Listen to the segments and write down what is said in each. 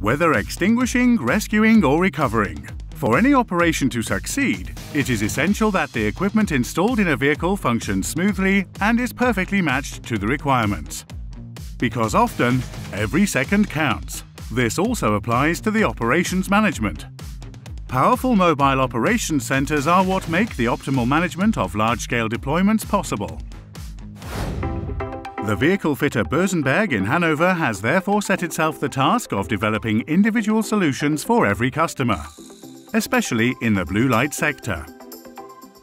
whether extinguishing, rescuing or recovering. For any operation to succeed, it is essential that the equipment installed in a vehicle functions smoothly and is perfectly matched to the requirements. Because often, every second counts. This also applies to the operations management. Powerful mobile operations centers are what make the optimal management of large-scale deployments possible. The vehicle fitter Bösenberg in Hanover has therefore set itself the task of developing individual solutions for every customer, especially in the blue light sector.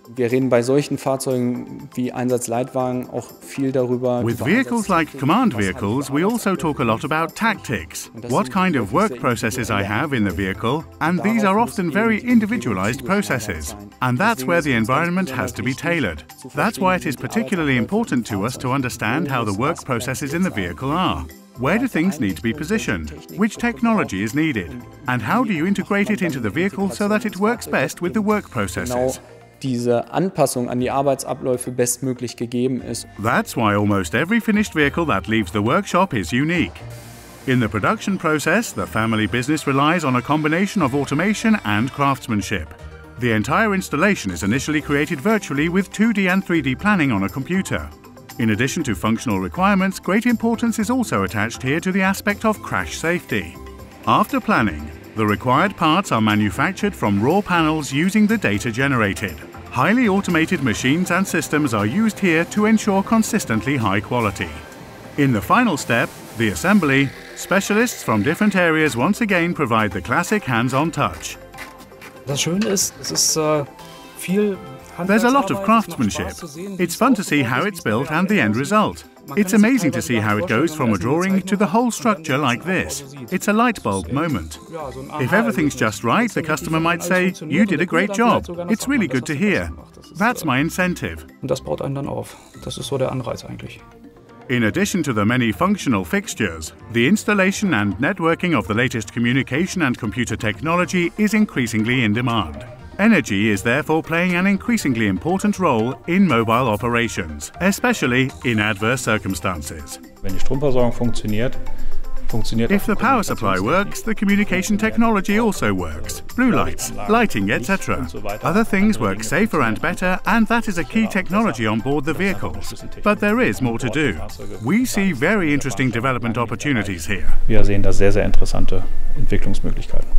Wir reden bei solchen Fahrzeugen wie Einsatzleitwagen auch viel darüber. With vehicles like command vehicles, we also talk a lot about tactics, what kind of work processes I have in the vehicle, and these are often very individualized processes. And that's where the environment has to be tailored. That's why it is particularly important to us to understand how the work processes in the vehicle are. Where do things need to be positioned? Which technology is needed? And how do you integrate it into the vehicle so that it works best with the work processes? Diese Anpassung an die Arbeitsabläufe bestmöglich gegeben ist. That's why almost every finished vehicle that leaves the workshop is unique. In the production process, the family business relies on a combination of automation and craftsmanship. The entire installation is initially created virtually with 2D and 3D planning on a computer. In addition to functional requirements, great importance is also attached here to the aspect of crash safety. After planning, the required parts are manufactured from raw panels using the data generated. Highly automated machines and systems are used here to ensure consistently high quality. In the final step, the assembly, specialists from different areas once again provide the classic hands-on touch. Das Schöne ist, es ist viel There's a lot of craftsmanship. It's fun to see how it's built and the end result. It's amazing to see how it goes from a drawing to the whole structure like this. It's a light bulb moment. If everything's just right, the customer might say, You did a great job. It's really good to hear. That's my incentive. das baut einen dann auf. Das ist so der Anreiz eigentlich. In addition to the many functional fixtures, the installation and networking of the latest communication and computer technology is increasingly in demand. Energy is therefore playing an increasingly important role in mobile operations, especially in adverse circumstances. Wenn die Stromversorgung funktioniert, funktioniert If the power supply works, the communication technology also works. Blue lights, lighting, etc. Other things work safer and better, and that is a key technology on board the vehicles. But there is more to do. We see very interesting development opportunities here. Wir sehen da sehr, sehr interessante Entwicklungsmöglichkeiten.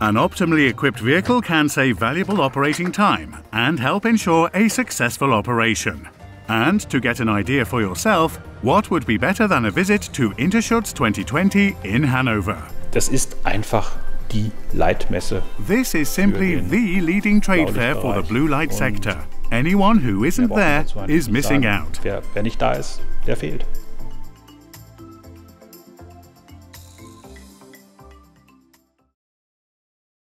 An optimally equipped vehicle can save valuable operating time and help ensure a successful operation. And to get an idea for yourself, what would be better than a visit to Interschutz 2020 in Hanover? Das ist einfach die Leitmesse. This is simply the leading trade fair for the blue light sector. Anyone who isn't there is missing out. Wer, wer nicht da ist, der fehlt.